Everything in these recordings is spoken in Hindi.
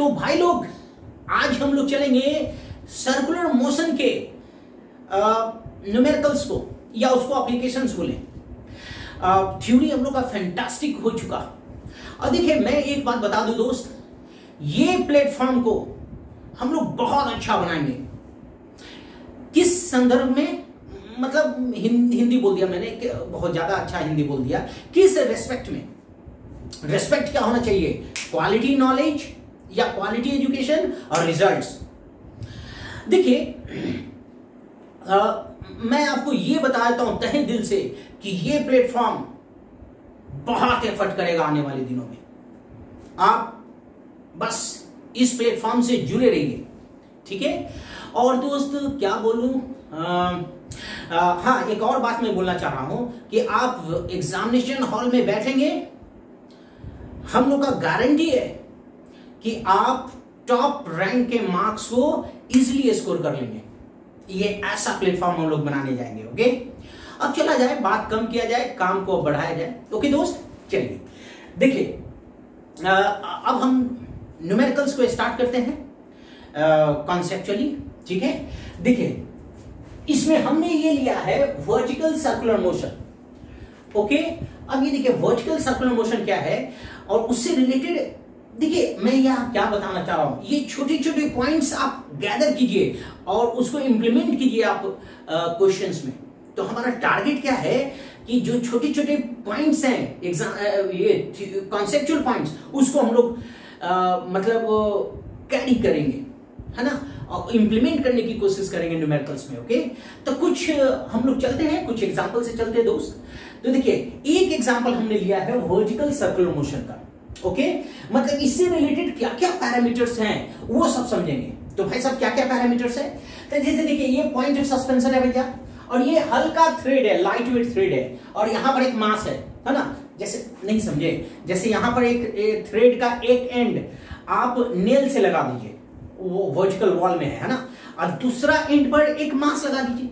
तो भाई लोग, आज हम लोग चलेंगे सर्कुलर मोशन के न्यूमेरिकल्स को, या उसको एप्लीकेशंस बोले। थ्योरी हम लोग का फैंटास्टिक हो चुका। और देखिए, मैं एक बात बता दूँ दोस्त, ये प्लेटफॉर्म को हम लोग बहुत अच्छा बनाएँगे। किस संदर्भ में? मतलब हिंदी बोल दिया मैंने बहुत ज़्यादा अच्छा हिंदी बोल दिया। किस रेस्पेक्ट में? रेस्पेक्ट क्या होना चाहिए? क्वालिटी नॉलेज या क्वालिटी एजुकेशन और रिजल्ट्स देखिए मैं आपको ये बताता हूँ तहे दिल से कि ये प्लेटफॉर्म बहुत एफर्ट करेगा आने वाले दिनों में। आप बस इस प्लेटफॉर्म से जुड़े रहिए, ठीक है? और दोस्त, क्या बोलूँ? हाँ एक और बात मैं बोलना चाह रहा हूँ कि आप एग्जामिनेशन हॉल में बैठेंगे, हम लोग का गारंटी है कि आप टॉप रैंक के मार्क्स को इजीली स्कोर कर लेंगे। ये ऐसा प्लेटफॉर्म हम लोग बनाने जाएँगे ओके अब चला जाए, बात कम किया जाए, काम को बढ़ाया जाए। ओके दोस्त, चलिए। देखिए अब हम न्यूमेरिकल्स को स्टार्ट करते हैं। कॉन्सेप्चुअली ठीक है? देखिए, इसमें हमने ये लिया है वर्टिकल सर्कुलर मोशन ओके अब ये देखिए वर्टिकल सर्कुलर मोशन क्या है? और उससे रिलेटेड देखिए, मैं यहाँ क्या बताना चाह रहा हूँ? ये छोटे छोटे पॉइंट्स आप गैदर कीजिए और उसको इम्प्लीमेंट कीजिए आप क्वेश्चंस में। तो हमारा टारगेट क्या है कि जो छोटे छोटे पॉइंट्स हैं एग्ज़ाम ये कॉन्सेप्चुअल पॉइंट्स उसको हम लोग मतलब कैरी करेंगे, है ना? और इम्प्लीमेंट करने की कोशिश करेंगे न्यूमेरिकल्स में ओके तो कुछ हम लोग चलते हैं, कुछ एग्ज़ाम्पल से चलते हैं, दोस्त। तो देखिए, एक एग्ज़ाम्पल हमने लिया है वर्टिकल सर्कुलर मोशन का। ओके मतलब इससे रिलेटेड क्या क्या पैरामीटर्स हैं वो सब समझेंगे। तो भाई साहब क्या क्या पैरामीटर्स है? तो जैसे देखिए ये पॉइंट ऑफ़ सस्पेंशन है भैया और ये हल्का थ्रेड है लाइट वेट थ्रेड है और यहाँ पर एक मास है है ना? जैसे नहीं समझे? जैसे यहाँ पर एक, थ्रेड का एक एंड आप नेल से लगा दीजिए वो वर्टिकल वॉल में है ना? और दूसरा एंड पर एक मास लगा दीजिए।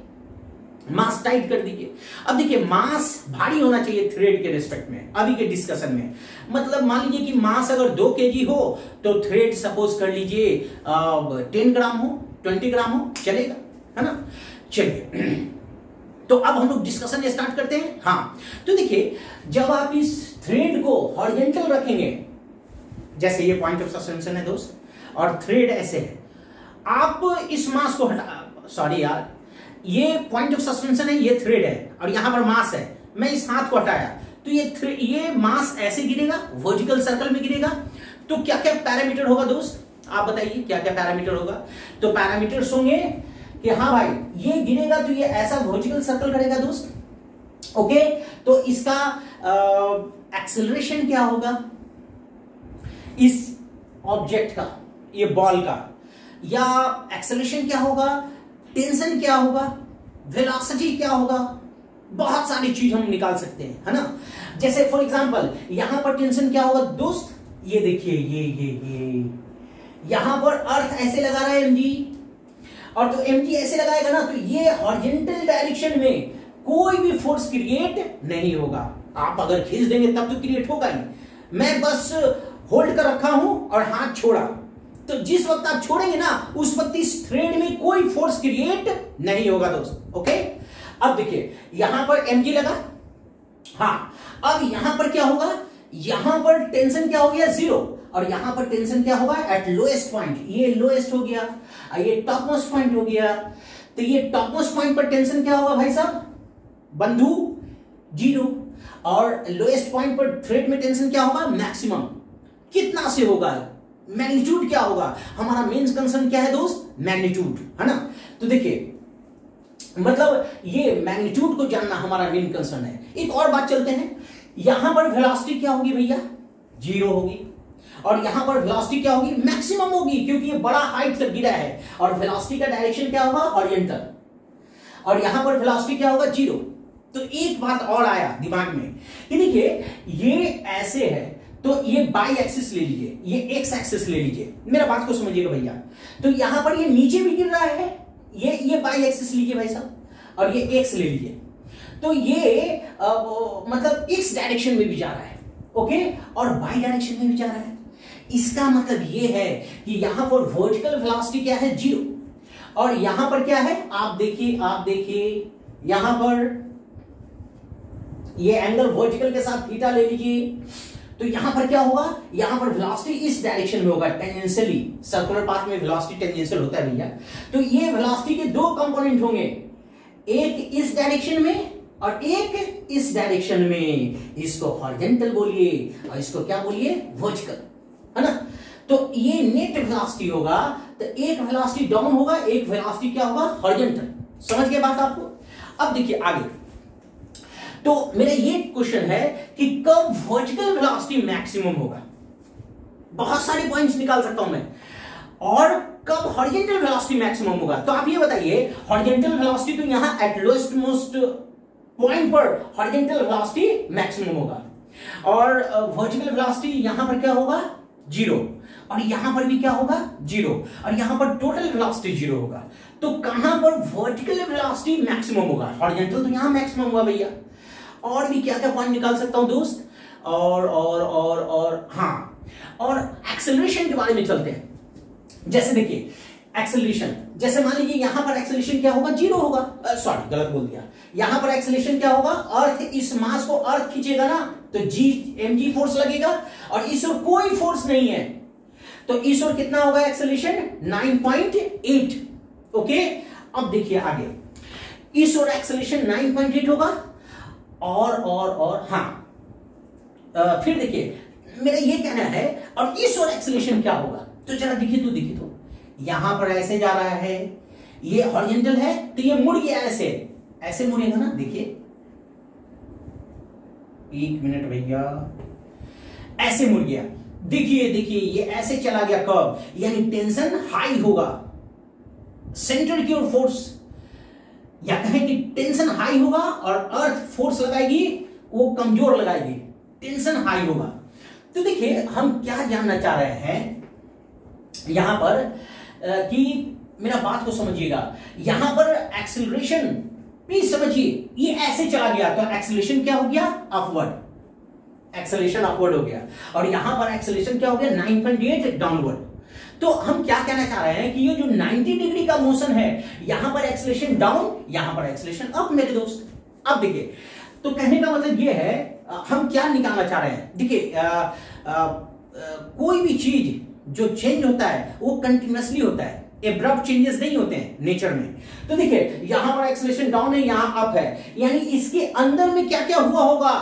मास टाइट कर दीजिए। अब देखिए मास भारी होना चाहिए थ्रेड के रिस्पेक्ट में, अभी के डिस्कशन में। मतलब मान लीजिए कि मास अगर दो के हो तो थ्रेड सपोज़ कर लीजिए टेन ग्राम हो ट्वेंटी ग्राम हो, चलेगा, है ना? चलिए। तो अब हम लोग डिस्कशन स्टार्ट करते हैं। हाँ। तो देखिए, जब आप इस थ्रेड को हॉरिजेंटल रखेंगे, जैसे ये पॉइंट ऑफ़ सस्पेंशन है दोस्त, और थ्रेड ऐसे है, आप इस मास को हटा सॉरी यार ये पॉइंट ऑफ़ सस्पेंशन है, ये थ्रेड है, और यहाँ पर मास है। मैं इस हाथ को हटाया। तो ये ये मास ऐसे गिरेगा वर्टिकल सर्कल में गिरेगा। तो क्या क्या पैरामीटर होगा दोस्त? आप बताइए क्या क्या पैरामीटर होगा? तो पैरामीटर्स होंगे कि हाँ भाई, ये गिरेगा तो ये ऐसा वर्टिकल सर्कल करेगा दोस्त। ओके तो इसका एक्सेलरेशन क्या होगा? इस ऑब्जेक्ट का, ये बॉल का। या एक्सेलरेशन क्या होगा? टेंशन क्या होगा? वेलोसिटी क्या होगा? बहुत सारी चीज़ हम निकाल सकते हैं, है ना? जैसे फॉर एग्ज़ाम्पल यहाँ पर टेंशन क्या होगा? दोस्त, ये देखिए, ये ये ये। यहाँ पर अर्थ ऐसे लगा रहा है एमजी और तो एमजी ऐसे लगाएगा ना तो ये हॉरिजेंटल डायरेक्शन में कोई भी फोर्स क्रिएट नहीं होगा। आप अगर खींच देंगे, तब तो क्रिएट होगा ही। मैं बस होल्ड कर रखा हूँ और हाथ छोड़ा। तो जिस वक्त आप छोड़ेंगे ना, उस वक्त इस थ्रेड में कोई फोर्स क्रिएट नहीं होगा दोस्त ओके अब देखिए, यहाँ पर एम लगा। हाँ अब यहाँ पर क्या होगा? यहाँ पर टेंशन क्या हो गया? ज़ीरो और यहाँ पर टेंशन क्या होगा? एट लोएस्ट पॉइंट ये लोएस्ट हो गया ये टॉप मोस्ट पॉइंट हो गया। तो ये टॉप मोस्ट पॉइंट पर टेंशन क्या होगा भाई साहब? बंधु, ज़ीरो। और लोएस्ट पॉइंट पर थ्रेड में टेंशन क्या होगा? मैक्सिमम कितना से होगा? मैग्नीट्यूड क्या होगा? हमारा मेन कंसर्न क्या है दोस्त? मैग्नीट्यूड है ना? तो देखिए मतलब ये मैग्नीट्यूड को जानना हमारा मेन कंसर्न है। एक और बात चलते हैं। यहाँ पर वेलोसिटी क्या होगी भैया? ज़ीरो होगी। और यहाँ पर वेलोसिटी क्या होगी? मैक्सिमम होगी, क्योंकि ये बड़ा हाइट तक गिरा है। और वेलोसिटी का डायरेक्शन क्या होगा? ऑरिएंटल और यहाँ पर वेलोसिटी क्या होगा? ज़ीरो तो एक बात और आया दिमाग में। कि देखिए, ये ऐसे है तो ये बाई एक्सिस ले लीजिए ये एक्स एक्सिस ले लीजिए। मेरा बात को समझिएगा भैया। तो यहाँ पर ये नीचे भी गिर रहा है ये ये बाई एक्सिस लीजिए भाई साहब और ये एक्स ले लीजिए। तो ये आ, मतलब एक्स डायरेक्शन में भी जा रहा है ओके? और बाई डायरेक्शन में भी जा रहा है। इसका मतलब ये है कि यहाँ पर वर्टिकल वेलोसिटी क्या है? ज़ीरो और यहाँ पर क्या है? आप देखिए आप देखिए यहाँ पर ये एंगल वर्टिकल के साथ थीटा ले लीजिए। तो यहाँ पर क्या होगा? यहाँ पर वेलोसिटी इस डायरेक्शन में होगा टेंजेंशियली सर्कुलर पाथ में वेलोसिटी टेंजेंशियल होता है भैया। तो ये वेलोसिटी के दो कंपोनेंट होंगे। एक इस डायरेक्शन में और एक इस डायरेक्शन में। इसको हॉरिजेंटल बोलिए और इसको क्या बोलिए? वर्टिकल है ना? तो ये नेट वेलोसिटी होगा तो एक वेलोसिटी डाउन होगा, एक वेलोसिटी क्या होगा? हॉरिजेंटल समझ गए बात आपको? अब देखिए आगे। तो मेरा ये क्वेश्चन है कि कब वर्टिकल वेलोसिटी मैक्सिमम होगा? बहुत सारे पॉइंट्स निकाल सकता हूँ मैं। और कब हॉरिजेंटल वेलोसिटी मैक्सिमम होगा? तो आप ये बताइए हॉरिजेंटल वेलोसिटी तो यहाँ एट लोएस्ट मोस्ट पॉइंट पर हॉरिजेंटल वेलोसिटी मैक्सिमम होगा। और वर्टिकल वेलोसिटी यहाँ पर क्या होगा? ज़ीरो और यहाँ पर भी क्या होगा? ज़ीरो और यहाँ पर टोटल वेलोसिटी ज़ीरो होगा। तो कहाँ पर वर्टिकल वेलोसिटी मैक्सिमम होगा? हॉरिजेंटल तो यहाँ मैक्सिमम हुआ भैया। और भी क्या क्या पॉइंट निकाल सकता हूँ, दोस्त? और और और और, हाँ। और एक्सेलरेशन के बारे में चलते हैं। जैसे देखिए एक्सेलरेशन जैसे मान लीजिए यहाँ पर एक्सेलरेशन क्या होगा? ज़ीरो होगा। सॉरी गलत बोल दिया। यहाँ पर एक्सेलरेशन क्या होगा? अर्थ। इस मास को अर्थ खींचेगा ना तो जी एम जी फोर्स लगेगा। और इस ओर कोई फोर्स नहीं है। तो इस ओर कितना होगा एक्सेलरेशन 9.8 ओके अब देखिए आगे। इस ओर एक्सेलरेशन 9.8 होगा। और और और, हाँ। फिर देखिए, मेरा ये कहना है और इस ओर एक्सेलरेशन क्या होगा? तो जरा दिखिए तो दिखिए तो। यहाँ पर ऐसे जा रहा है, ये हॉरिजेंटल है तो ये मुड़ गया ऐसे। ऐसे मुड़ेगा ना, देखिए। एक मिनट भैया। ऐसे मुड़ गया। देखिए देखिए, ये ऐसे चला गया कब यानी टेंशन हाई होगा। सेंटर की ओर फोर्स या कहें कि टेंशन हाई होगा और अर्थ फोर्स लगाएगी, वो कमज़ोर लगाएगी। टेंशन हाई होगा। तो देखिए, हम क्या जानना चाह रहे हैं? यहाँ पर कि मेरा बात को समझिएगा। यहाँ पर एक्सिलेशन प्लीज़ समझिए, ये ऐसे चला गया तो एक्सिलेशन क्या हो गया? अपवर्ड एक्सेलेशन अपवर्ड हो गया। और यहाँ पर एक्सेलेशन क्या हो गया? 9.8 डाउनवर्ड तो हम क्या कहना चाह रहे हैं कि ये जो 90 डिग्री का मोशन है, यहाँ पर एक्सेलेशन डाउन यहाँ पर एक्सेलेशन अप मेरे दोस्त। अब देखिए तो कहने का मतलब ये है हम क्या निकालना चाह रहे हैं? देखिए कोई भी चीज़ जो चेंज होता है, वो कंटिन्यूसली होता है। एब्रप्ट चेंजेस नहीं होते हैं नेचर में। तो देखिए, यहाँ पर एक्सेलरेशन डाउन है, यहाँ अप है। यानी इसके अंदर में क्या क्या हुआ होगा?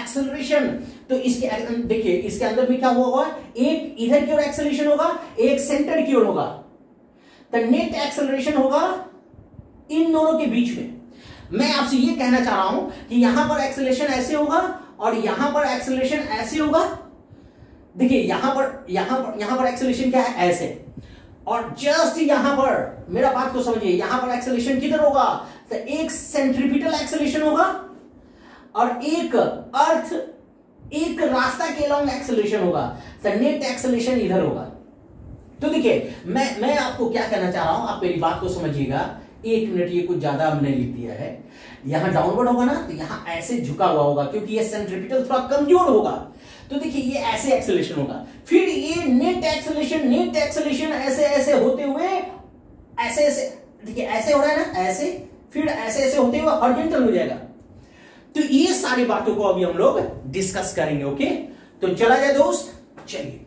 एक्सेलरेशन तो इसके, देखिए, इसके अंदर में क्या होगा एक इधर की ओर एक्सेलरेशन होगा, एक सेंटर की ओर होगा। तो नेट एक्सेलरेशन होगा इन दोनों के बीच में। मैं आपसे ये कहना चाह रहा हूँ कि यहाँ पर एक्सेलरेशन ऐसे होगा और यहाँ पर एक्सेलरेशन ऐसे होगा। देखिए, यहाँ पर यहाँ पर यहाँ पर एक्सेलरेशन क्या है? ऐसे। और जस्ट यहाँ पर, मेरा बात को समझिए, यहाँ पर एक्सेलेशन किधर होगा? तो एक सेंट्रीपिटल एक्सेलेशन होगा। और एक अर्थ, एक रास्ता के लॉन्ग एक्सलेशन होगा। तो नेट एक्सेलेशन इधर होगा। तो देखिए, मैं मैं आपको क्या कहना चाह रहा हूँ, आप मेरी बात को समझिएगा। एक मिनट, ये कुछ ज़्यादा हमने लिख दिया है। यहाँ डाउनवर्ड होगा ना तो यहाँ ऐसे झुका हुआ होगा, क्योंकि ये सेंट्रिपिटल थोड़ा कमज़ोर होगा। तो देखिए, ये ऐसे एक्सेलेशन होगा। फिर ये नेट एक्सेलेशन नेट एक्सेलेशन ऐसे ऐसे होते हुए, ऐसे ऐसे, देखिए, ऐसे हो रहा है ना, ऐसे, फिर ऐसे ऐसे होते हुए हॉरिजॉन्टल हो जाएगा। तो ये सारी बातों को अभी हम लोग डिस्कस करेंगे ओके तो चला जाए दोस्त, चलिए।